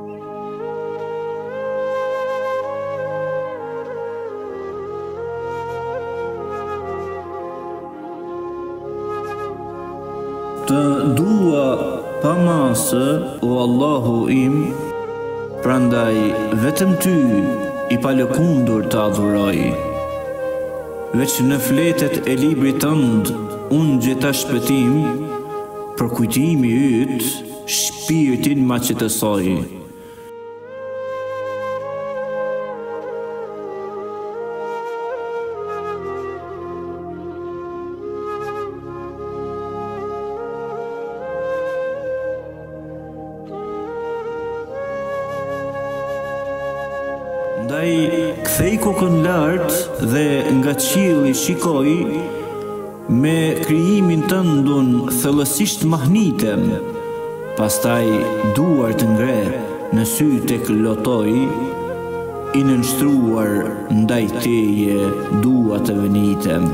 Të dua pa masë, o Allahu im, prandaj vetëm ty i palëkundur të adhuroj. Veç në fletet e librit tënd unë gjeta shpëtim përkujtimi yt, Shpirtin ma qetësoi. Ndaj, kthej kokën lart dhe nga qielli shikoj Me krijimin tënd unë thellësisht mahnitem, pastaj duart ngre në sy tek lotoj, i nënshtruar ndaj teje dua të venitem.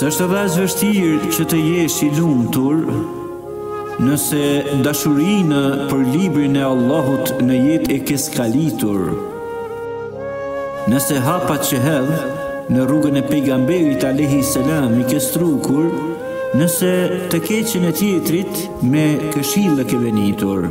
S'është dhe aq vështirë që të jesh i lumtur, nëse dashurinë për librin e Allahut në jetë e ke skalitur, nëse hapat që hedh në rrugën e pejgamberit alejhi selam i ke strukur, nëse të keqen e tjetrit me këshillë ke venitur.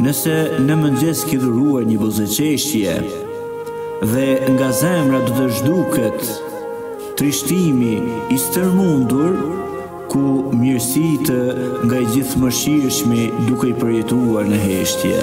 Nëse në mëngjes ke dhuruar një buzëqeshtje dhe nga zemra do të zhduket trishtimi i stërmundur ku mirësitë nga i Gjithëmëshirshmi duke i përjetuar në heshtje.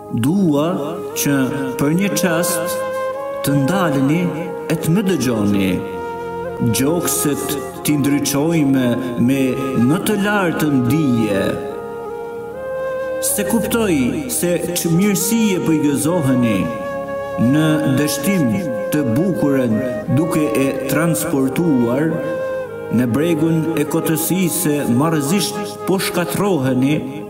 Dua që për një çast të ndaleni e të më dëgjoni. Gjokset t'i ndriçojmë me më të lartën dije. S'e kuptoj se ç'mirësie po i gëzoheni në dështim të bukurën duke e transportuar në bregun e kotësisë marrëzisht po shkatërroheni,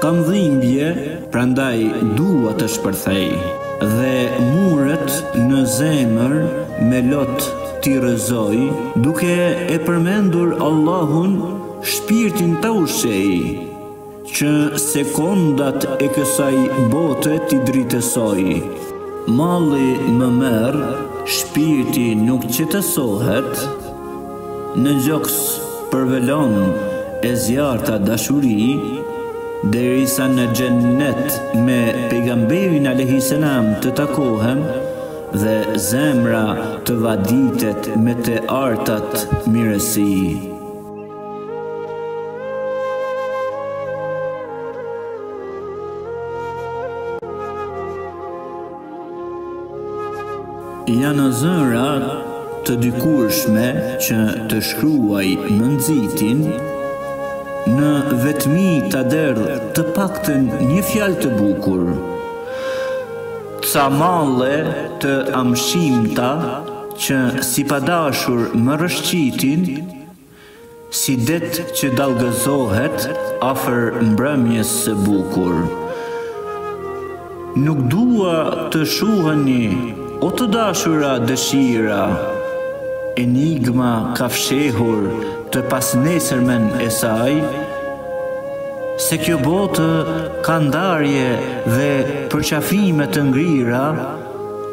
Kam dhimbje, prandaj dua të shpërthej dhe muret në zemër me lot t'i rrëzoj, duke e përmendur Allahun shpirtin ta ushqej. Që sekondat e kësaj bote t'i dritësoj. Malli më merr, shpirti nuk qetësohet, Në gjoks përvëlon e zjarrta dashuri, Derisa në xhennet me Pejgamberin alejhi selam të takohem Dhe zemra të vaditet me të artat mirësi. Janë zëra të dikurshëm që të shkruaj më nxitin, në vetëmi ta derdh të paktën një fjalë të bukur. Ca malle të amshimta që si padashur më rrëshqitin, Si det që dallgëzohet afër mbrëmjes së bukur. Nuk dua të shuheni o të dashura dëshira, enigma ka fshehur të pasnesërmen e saj, se kjo botë ka ndarje dhe përqafime të ngrira,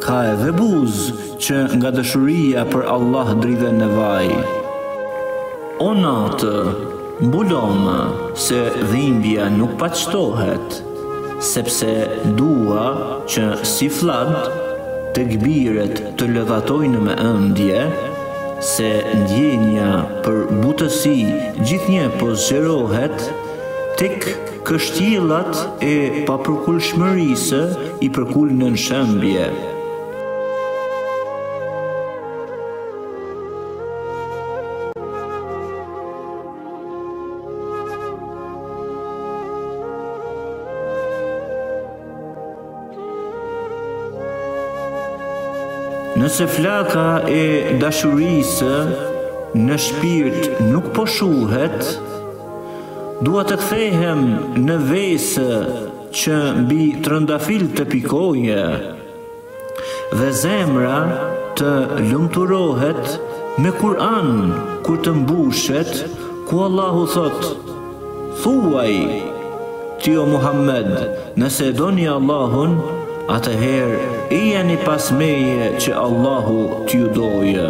ka edhe buzë Që nga dashuria për Allah dridhen në vaj. O natë, mbulomë se dhimbja nuk paqtohet, sepse dua që si fllad tekbiret të ledhatojnë me ëndje, se ndjenja për butësi gjithnjë po zgjerohet, tek kështjellat e papërkulshmërisë i përkul në shembje. Nëse flaka e dashurisë në shpirt nuk po shuhet, dua të kthehem në vesë që mbi trëndafil të pikojë, Dhe zemra të lumturohet me Kur'an kur të mbushet ku Allahu thotë, Thuaj, ti o Muhammed, nëse e doni Allahun, atëherë ejani pas meje që Allahu t'ju dojë.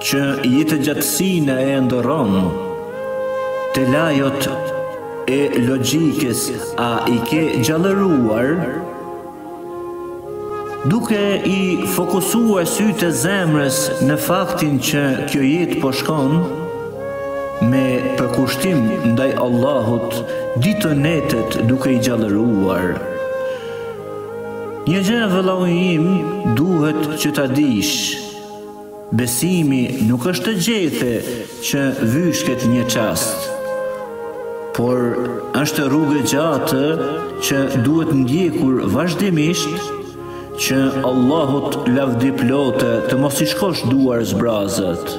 Që jetëgjatësinë e ëndërron Telajot e logjikës A i ke gjallëruar Duke i fokusuar sytë e zemrës Në faktin që kjo jetë po shkon Me përkushtim ndaj Allahut Ditë netët duke i gjallëruar Një gjë vëllau im duhet që ta dish, besimi nuk është të gjethe që vyshket një çast, por është rrugë e gjatë që duhet ndjekur vazhdimisht që Allahut lavdiplotë të mos i shkosh duarzbrazët.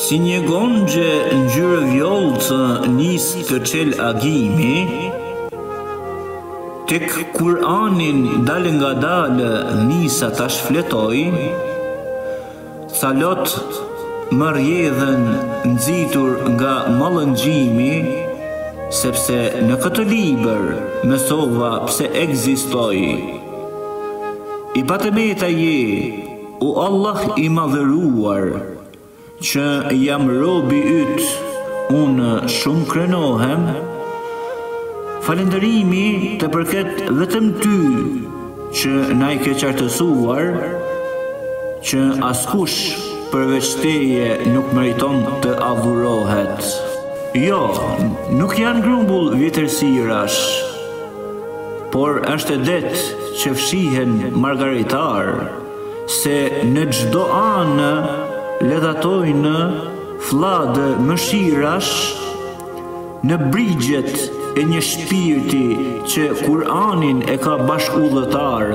Si një gonxhe ngjyrëvjollcë nis të çel agimi, tek Kur'anin dalëngadalë nisa ta shfletoj, sa lot më rrjedhin nxitur nga mallëngjimi, sepse në këtë libër mësova pse ekzistoj. I patëmeta je, o Allah i madhëruar, që jam robi yt, unë shumë krenohem, falënderimi të përket vetëm ty, që na i ke qartësuar, që askush përveç teje nuk meriton të adhurohet. Jo, nuk janë grumbull vjetërsirash. Por është e det që fshihen margaritarë se në çdo anë ledhatojnë fllade mëshirash në brigjet e një shpirti që Kur'anin e ka bashkudhëtar.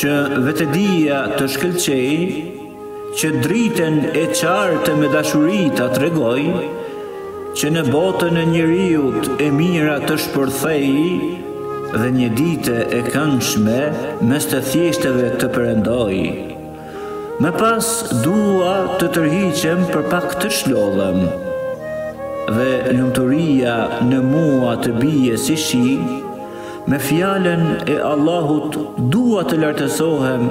Që vetëdija të shkëlqejë, që dritën e qartë me dashuri ta tregojë, që në botën e njeriut e mira të shpërthejë dhe një dite e këndshme mes të thjeshtëve të perëndojë. Më pas dua të tërhiqem për pak të shlodhem dhe lumturia në mua të bie si shi, Me fjalën e Allahut dua të lartësohem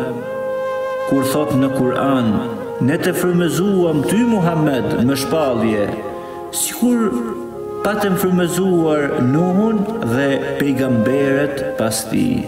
kur thotë në Kur'an, Ne të frymëzuam ty Muhammed me shpallje, sikur patëm frymëzuar Nuhun dhe pejgamberët pas tij.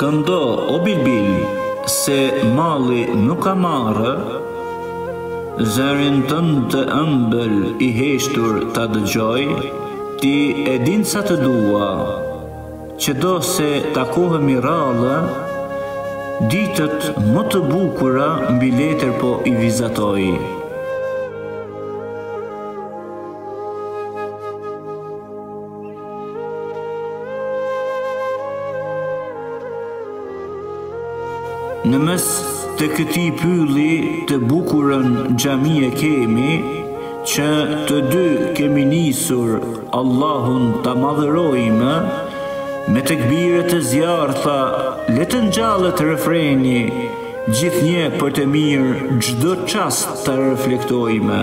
Këndo o bilbil se malli më ka marrë Zërin tënd të ëmbël i heshtur ta dëgjoj Ti e din sa të dua Sido që takohemi rallë Ditët më të bukura mbi letër po i vizatoj Në mes të këtij pylli të bukurën xhami e kemi, që të dy kemi nisur Allahun ta madhërojmë, me tekbire të zjarrta, le të ngjallet refreni, gjithnje për të mirë çdo çast të reflektojmë.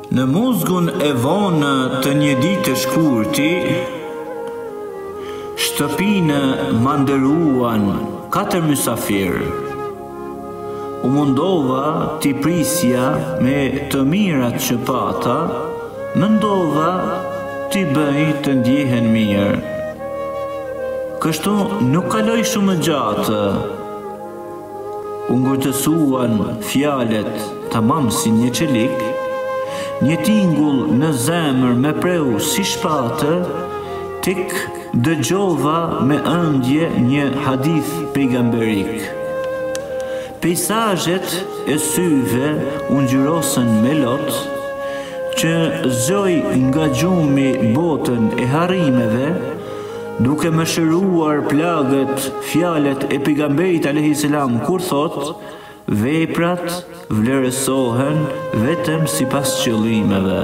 Në muzgun e vonë të një dite shkurti, shtëpinë ma nderuan katër mysafirë. U mundova t'i prisja me të mirat që pata, u mundova t'i bëj të ndjehen mirë. Kështu nuk kaloi shumë gjatë. U ngurtësuan fjalët tamam si një çelik, një tingull në zemër me preu si shpatë, tek dëgjova me ëndje një hadith pejgamberik. Pejsazhet e syve u ngjyrosën me lot, që zgjoi nga gjumi botën e harrimeve, Duke më shëruar plagët, fjalët e Pejgamberit alejhi selam kur thotë, Veprat vlerësohen vetëm sipas qëllimeve.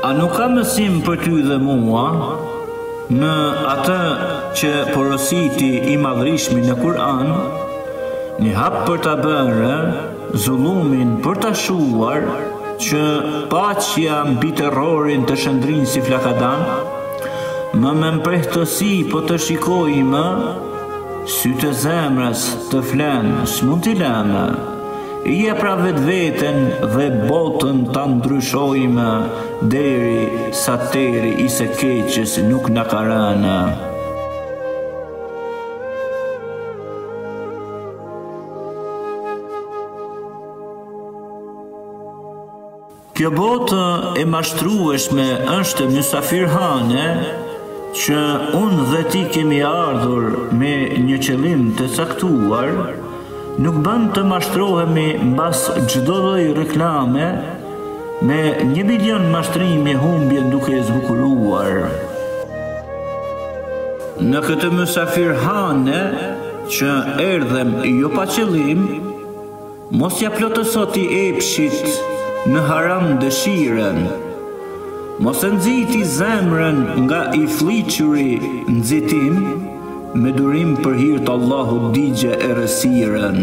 A nuk ka mësim për ty dhe mua në atë që porositi i Madhërishmi në Kur'an, një hap për ta bërë zullumin për ta shuar që paqja mbi terrorin të shndrijë si flakadan? Më me mprehtësi po të shikojmë Sytë e zemrës të flenë, s'mund t'i lëmë. Eja pra vetveten dhe botën ta ndryshojmë derisa terri i së keqes nuk na ka rënë. Kjo botë e mashtrueshme është mysafirhane që unë dhe ti kemi ardhur me një qëllim të caktuar, nuk bën të mashtrohemi mbas çdo lloj reklame me një milion mashtrimi humbjen duke e zbukuruar. Në këtë mysafirhane që erdhëm jo pa qëllim, Mos ia plotëso ti epshit në haram dëshirën, mos e nxij ti zemrën nga i flliquri nxitim me durim për hir të Allahut digje errësirën.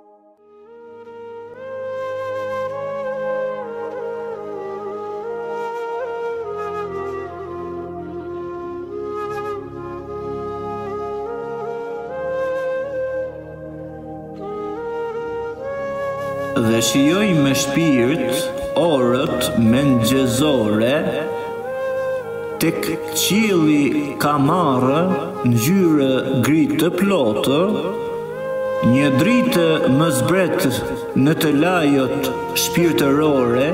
dhe shijoj me shpirt orët mëngjezore tek qielli ka marrë ngjyrë gri të plotë Një dritë më zbret në telajot shpirtërore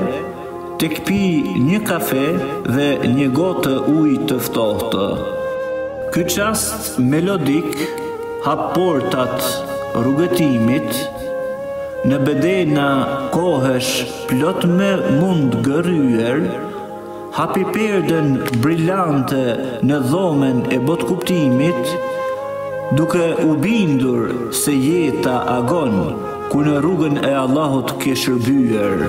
tek pi një kafe dhe një gotë ujë të ftohtë. Ky çast melodik hap portat rrugëtimit në bedena kohësh plot me mund gërryer, hapi perden brilante në dhomën e botëkuptimit, duke u bindur se jeta agon kur në rrugën e Allahut ke shërbyer.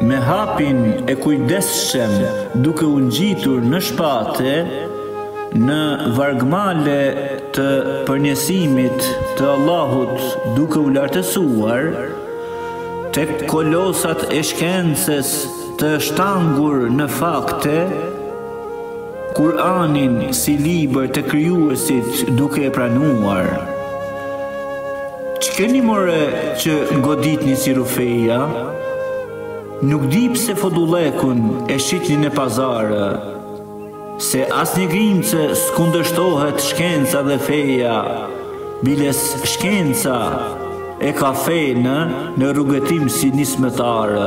Me hapin e kujdesshëm duke u ngjitur në shpate, në vargmale të përnjësimit të Allahut duke u lartësuar, tek kolosat e shkencës të shtangur në fakte, Kur'anin si libër të krijuesit duke e pranuar. Ç'keni more që goditni si rufeja? Nuk di pse fodullekun e shitni në pazarë, se asnjë grimcë s'kundërshtohet shkenca dhe feja, biles shkenca e ka fenë në rrugëtim si nismëtarë.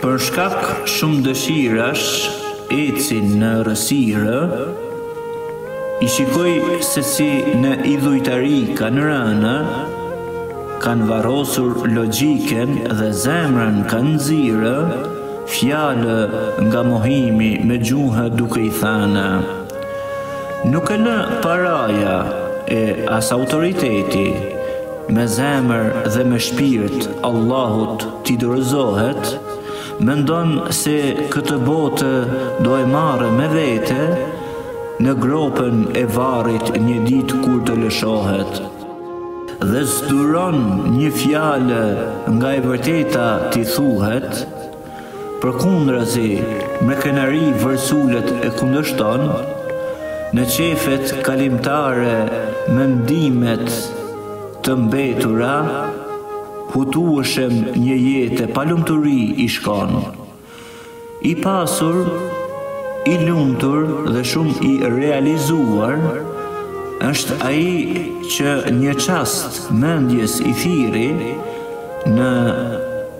Për shkak shumë dëshirash ecin në errësirë, i shikoj se si në idhujtari kanë rënë, kanë varrosur logjikën dhe zemrën kanë nxirë, fjalë nga mohimi me gjuhë duke i thënë. Nuk e lë paraja e as autoriteti, me zemër dhe me shpirt Allahut t'i dorëzohet, mendon se këtë botë do e marrë me vete në gropën e varrit një ditë kur të lëshohet. Dhe s'duron një fjalë nga e vërteta t'i thuhet, Përkundrazi, me krenari vërsulet e kundërshton, në qejfet kalimtare mendimet të mbetura, hutueshëm një jete pa lumturi i shkon. I pasur, i lumtur dhe shumë i realizuar, është ai që një çast mendjes i thirri në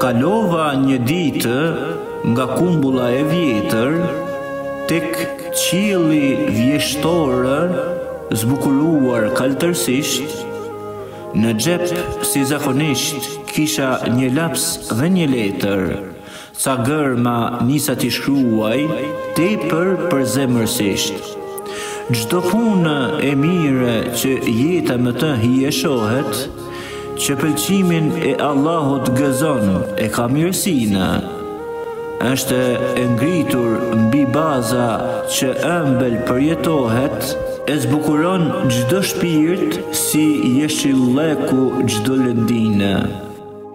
Kalova një ditë nga kumbulla e vjetër tek qielli vjeshtor zbukuruar kaltërsisht, në xhep si zakonisht kisha një laps dhe një letër, Ca gërma nisa t'i shkruaj, tepër përzemërsisht. Çdo punë e mire që jeta më të hijeshohet, që pëlqimin e Allahut gëzon e ka mirësinë, është e ngritur mbi baza që ëmbël përjetohet, e zbukuron çdo shpirt si jeshilleku çdo lëndinë.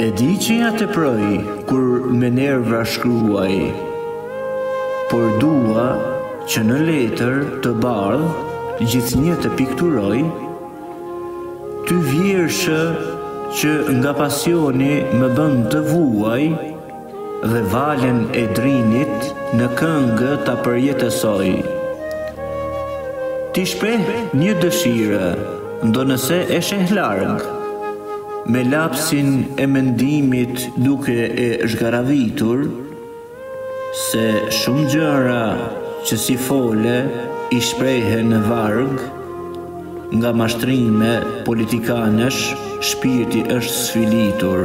E di që e teproj kur me nerva shkruaj, por dua që në letër të bardhë gjithnjë të pikturoj ty vjershë që nga pasioni më bën të vuaj, Dhe valën e Drinit në këngë ta përjetësoj. Ti shpreh një dëshirë, ndonëse e sheh larg, me lapsin e mendimit duke e zhgaravitur, se shumë gjëra që si fole i shprehe në varg, nga mashtrime politikanësh shpirti është sfilitur.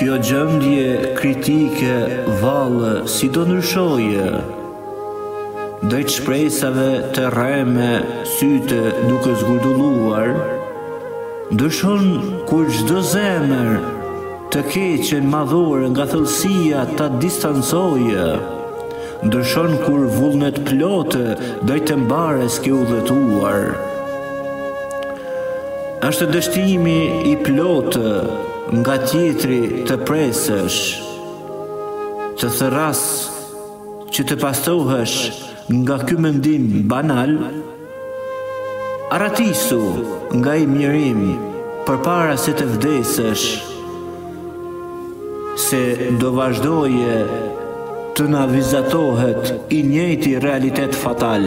Kjo gjendje kritike vallë si do ndryshojë drejt shpresave të rreme sytë duke zgurdulluar, ndryshon kur çdo zemër Të keqen madhore nga thellësia ta distancojë, ndryshon kur vullnetplotë ndaj të mbarës ke udhëtuar. Është dështimi i plotë nga tjetri të presësh, të thërras që të pastohesh nga ky mendim banal, Arratisu nga ai mjerim përpara se të vdesësh se do vazhdojë të na vizatohet i njëjti realitet fatal.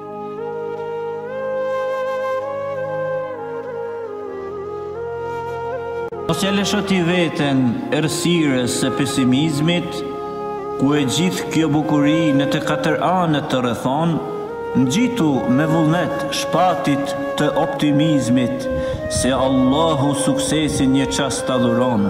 Mos e lësho ti veten errësirës së pesimizmit, ku e gjithë kjo bukuri në të katër anët të rrethon, ngjitu me vullnet shpatit të optimizmit se Allahu suksesin një çast ta dhuron.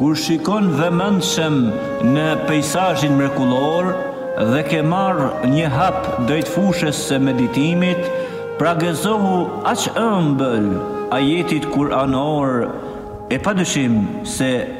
Kur shikon vëmendshëm në peisazhin mrekullor dhe ke marrë një hap drejt fushës së meditimit, pra gëzohu aq ëmbël ajetit kur'anor e padyshim se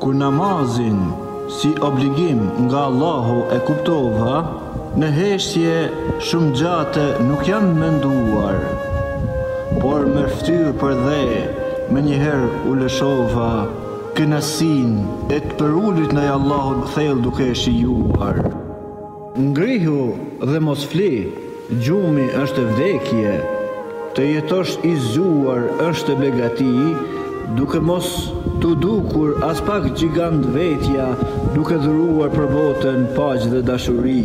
Kur namazin si obligim nga Allahu e kuptova, në heshtje shumë gjatë nuk jam menduar, por me ftyrë përdhe menjëherë u lëshova kënaqësinë e të përulurit ndaj Allahut thellë duke shijuar. Ngrihu dhe mos fli, gjumi është vdekje, të jetosh i zgjuar është begati, duke mos t'u dukur aspak gjigant vetja duke dhuruar për botën paqë dhe dashuri.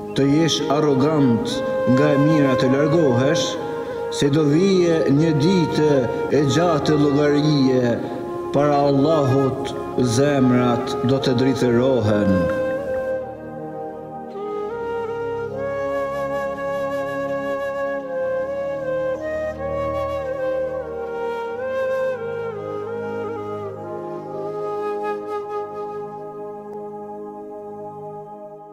Të jesh arrogant nga e mira të largohesh, se do vijë një ditë e gjatë llogarie para Allahut zemrat do të drithërohen.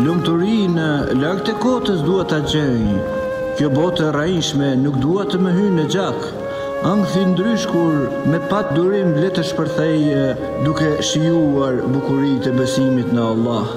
Lumturinë larg së kotës dua ta gjej. Kjo botë e rrejshme nuk dua të më hyjë në gjak. Ankthi i ndryshkur me padurim le të shpërthej duke shijuar bukuritë e besimit në Allah.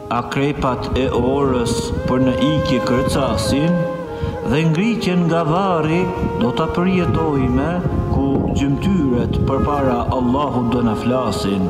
Akrepat e orës për në ikje kërcasin dhe ngritjen nga varri do ta përjetojme ku gjymtyrët përpara Allahut do na flasin.